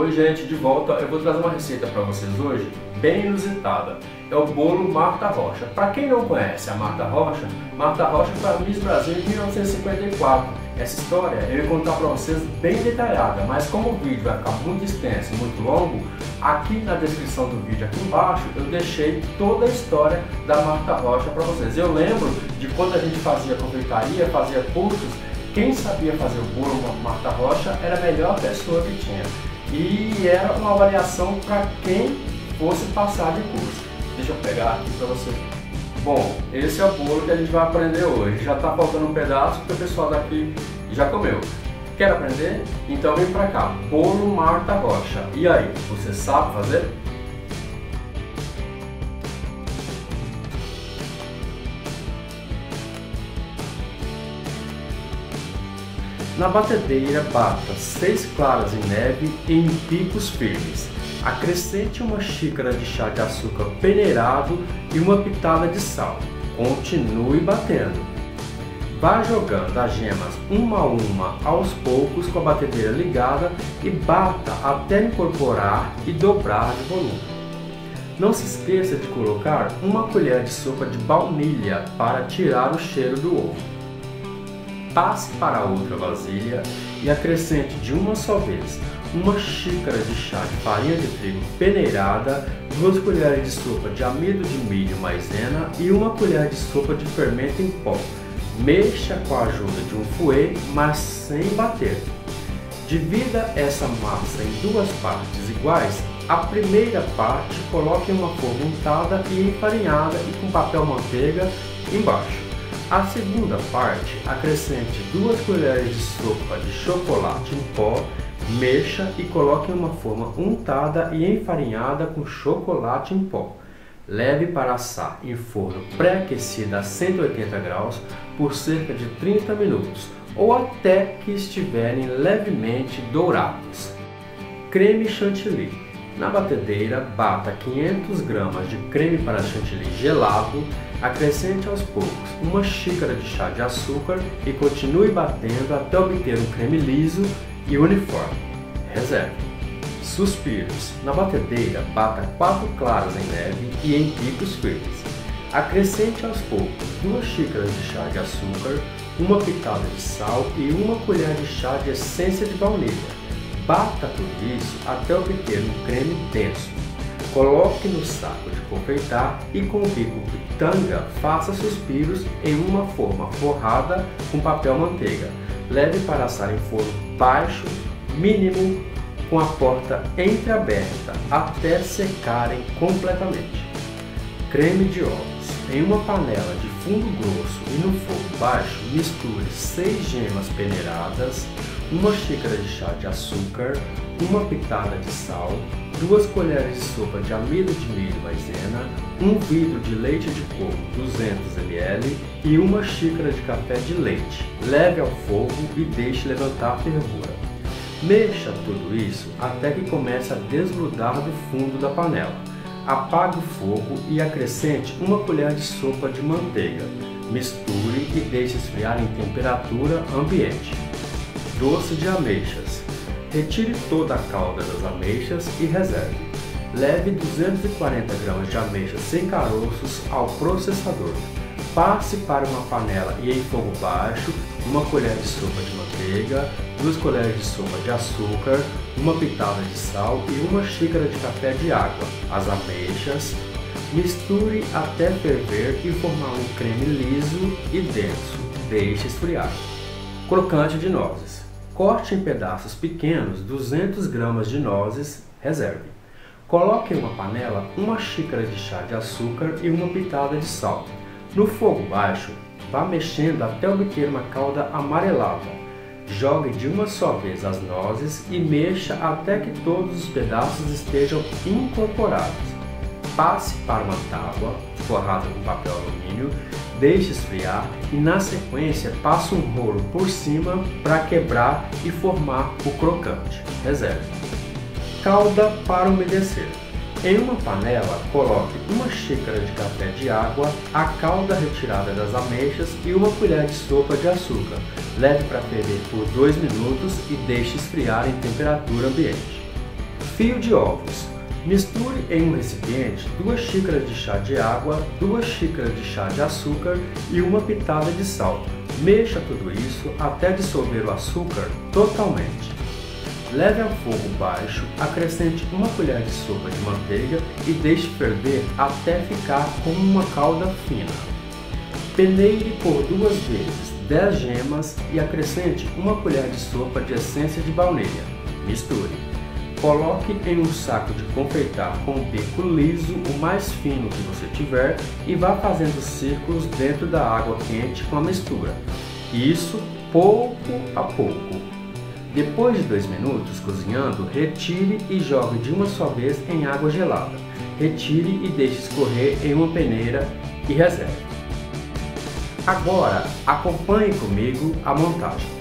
Oi gente, de volta. Eu vou trazer uma receita para vocês hoje, bem inusitada. É o bolo Marta Rocha. Para quem não conhece a Marta Rocha, Marta Rocha foi a Miss Brasil em 1954. Essa história eu vou contar para vocês bem detalhada, mas como o vídeo vai ficar muito extenso, muito longo, aqui na descrição do vídeo aqui embaixo eu deixei toda a história da Marta Rocha para vocês. Eu lembro de quando a gente fazia confeitaria, fazia cursos, quem sabia fazer o bolo Marta Rocha era a melhor pessoa que tinha. E era uma avaliação para quem fosse passar de curso. Deixa eu pegar aqui para você. Bom, esse é o bolo que a gente vai aprender hoje. Já está faltando um pedaço porque o pessoal daqui já comeu. Quer aprender? Então vem para cá. Bolo Marta Rocha. E aí, você sabe fazer? Na batedeira, bata 6 claras em neve em picos firmes. Acrescente uma xícara de chá de açúcar peneirado e uma pitada de sal. Continue batendo. Vá jogando as gemas uma a uma aos poucos com a batedeira ligada e bata até incorporar e dobrar de volume. Não se esqueça de colocar uma colher de sopa de baunilha para tirar o cheiro do ovo passe para outra vasilha e acrescente de uma só vez uma xícara de chá de farinha de trigo peneirada, duas colheres de sopa de amido de milho maisena e uma colher de sopa de fermento em pó. Mexa com a ajuda de um fouet, mas sem bater. Divida essa massa em duas partes iguais. A primeira parte coloque em uma forma untada e enfarinhada e com papel manteiga embaixo. A segunda parte, acrescente duas colheres de sopa de chocolate em pó, mexa e coloque em uma forma untada e enfarinhada com chocolate em pó. Leve para assar em forno pré-aquecido a 180 graus por cerca de 30 minutos ou até que estiverem levemente dourados. Creme chantilly. Na batedeira, bata 500 gramas de creme para chantilly gelado Acrescente aos poucos uma xícara de chá de açúcar e continue batendo até obter um creme liso e uniforme. Reserve. Suspiros. Na batedeira, bata 4 claras em neve e em picos firmes. Acrescente aos poucos duas xícaras de chá de açúcar, uma pitada de sal e uma colher de chá de essência de baunilha. Bata tudo isso até obter um creme denso. Coloque no saco de confeitar e com o bico pitanga faça suspiros em uma forma forrada com papel manteiga. Leve para assar em forno baixo, mínimo, com a porta entreaberta até secarem completamente. Creme de ovos. Em uma panela de fundo grosso e no fogo baixo, misture 6 gemas peneiradas, uma xícara de chá de açúcar, uma pitada de sal, duas colheres de sopa de amido de milho maisena, um vidro de leite de coco 200 ml e uma xícara de café de leite. Leve ao fogo e deixe levantar a fervura. Mexa tudo isso até que comece a desgrudar do fundo da panela. Apague o fogo e acrescente uma colher de sopa de manteiga. Misture e deixe esfriar em temperatura ambiente. Doce de ameixas. Retire toda a calda das ameixas e reserve. Leve 240 gramas de ameixas sem caroços ao processador. Passe para uma panela e em fogo baixo, uma colher de sopa de manteiga, duas colheres de sopa de açúcar, uma pitada de sal e uma xícara de café de água, as ameixas. Misture até ferver e formar um creme liso e denso. Deixe esfriar. Crocante de nozes. Corte em pedaços pequenos 200 gramas de nozes, reserve. Coloque em uma panela uma xícara de chá de açúcar e uma pitada de sal. No fogo baixo, vá mexendo até obter uma calda amarelada. Jogue de uma só vez as nozes e mexa até que todos os pedaços estejam incorporados. Passe para uma tábua forrada com papel alumínio deixe esfriar e na sequência passe um rolo por cima para quebrar e formar o crocante. Reserve. Calda para umedecer. Em uma panela, coloque uma xícara de café de água, a calda retirada das ameixas e uma colher de sopa de açúcar. Leve para ferver por 2 minutos e deixe esfriar em temperatura ambiente. Fio de ovos. Misture em um recipiente 2 xícaras de chá de água, 2 xícaras de chá de açúcar e uma pitada de sal. Mexa tudo isso até dissolver o açúcar totalmente. Leve ao fogo baixo, acrescente uma colher de sopa de manteiga e deixe ferver até ficar com uma calda fina. Peneire por duas vezes 10 gemas e acrescente uma colher de sopa de essência de baunilha. Misture. Coloque em um saco de confeitar com bico liso, o mais fino que você tiver, e vá fazendo círculos dentro da água quente com a mistura. Isso pouco a pouco. Depois de dois minutos cozinhando, retire e jogue de uma só vez em água gelada. Retire e deixe escorrer em uma peneira e reserve. Agora, acompanhe comigo a montagem.